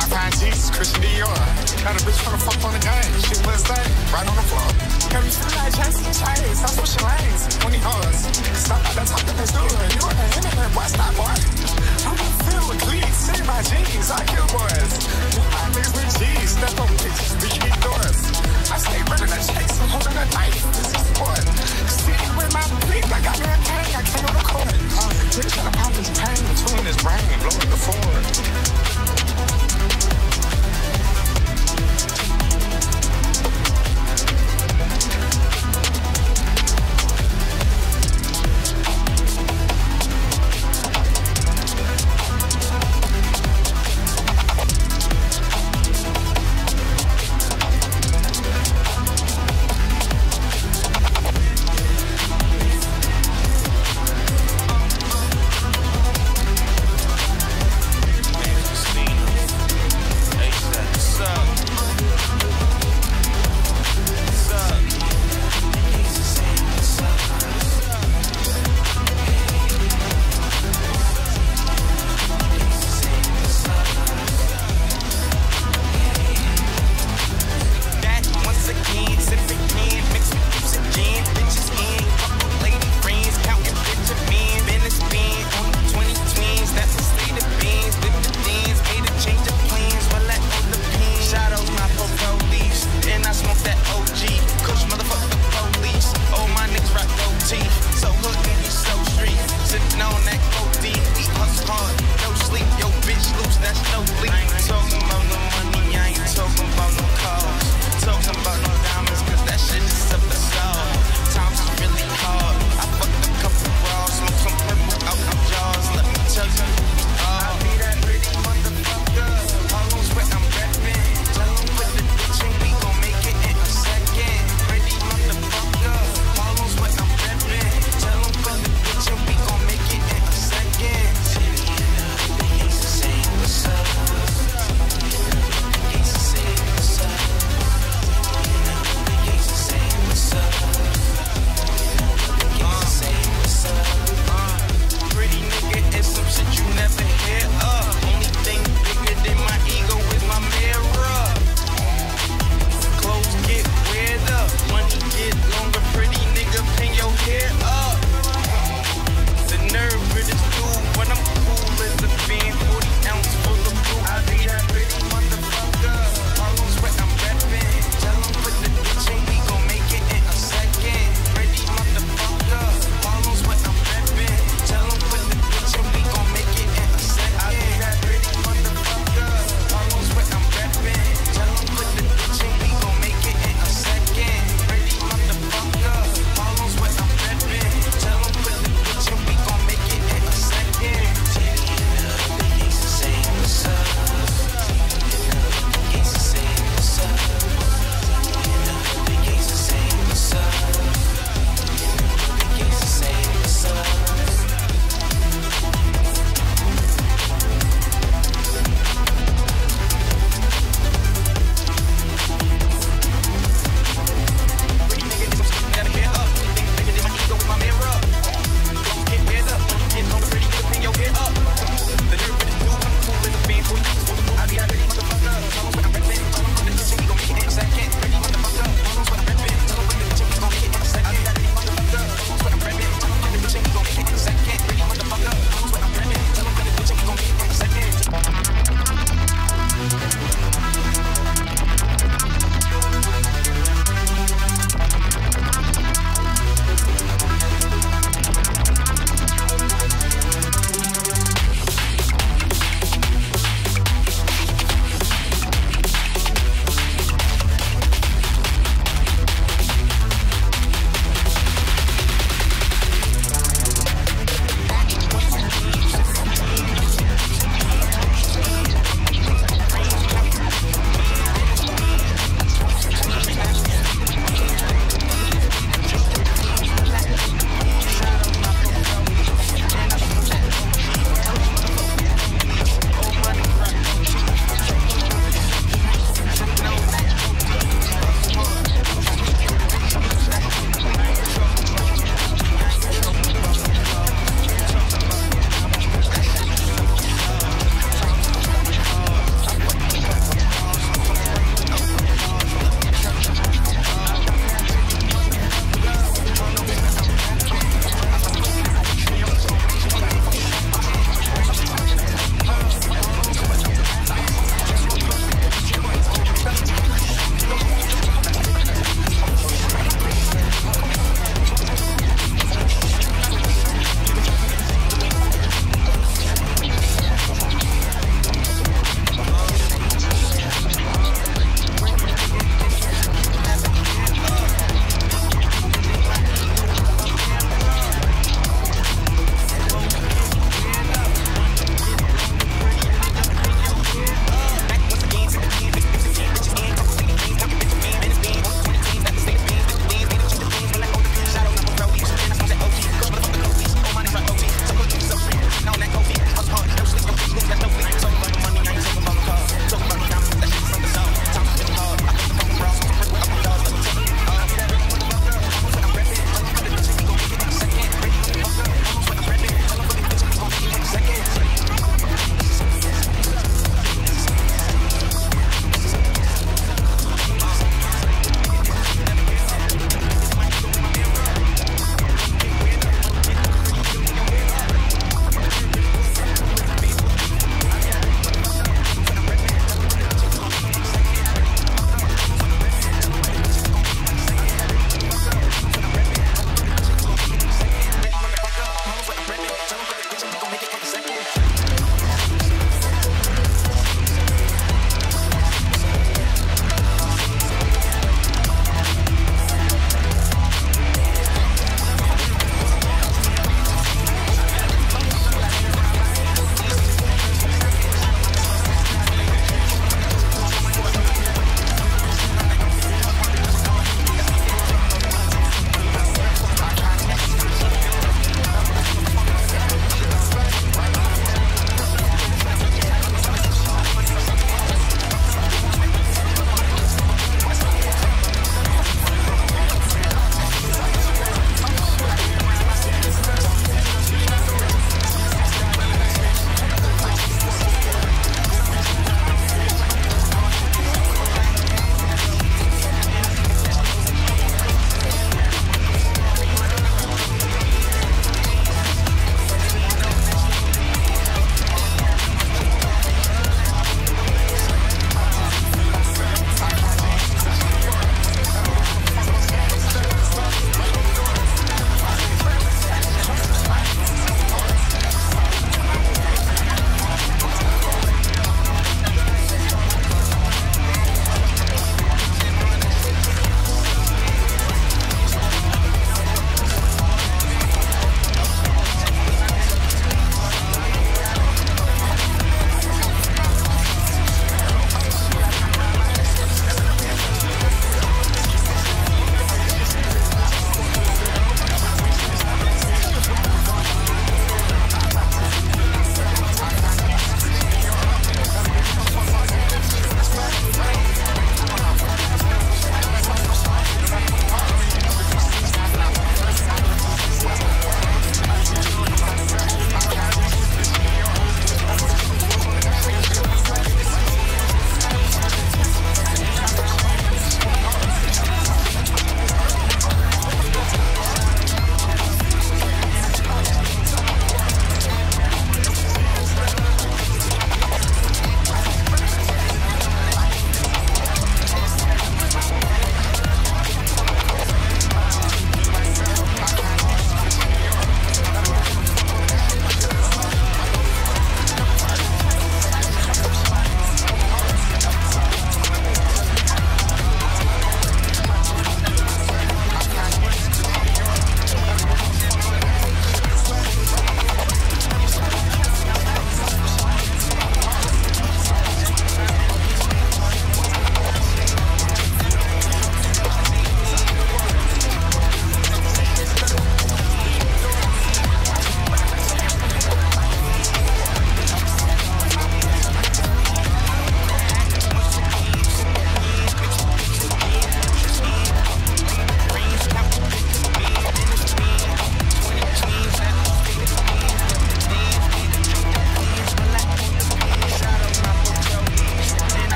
I find Jesus, Christian Dior. Got a bitch from the fuck on the gang. She was that right on the floor. Got me feeling like Jackson Chains. I'm switching lanes. 20 hoes. Stop at the top of this door. You are the enemy, boy, stop, boy. I'm gonna feel with cleats. Save my jeans. I kill boys. Do my niggas with cheese. Step on bitches. We keep doors. I stay running a chase. I'm holding a knife. This is sport. See with my bleep, I got me a gang. I came on the court. Uh, Bitch, to pop his pain between his brain. Blowing the floor.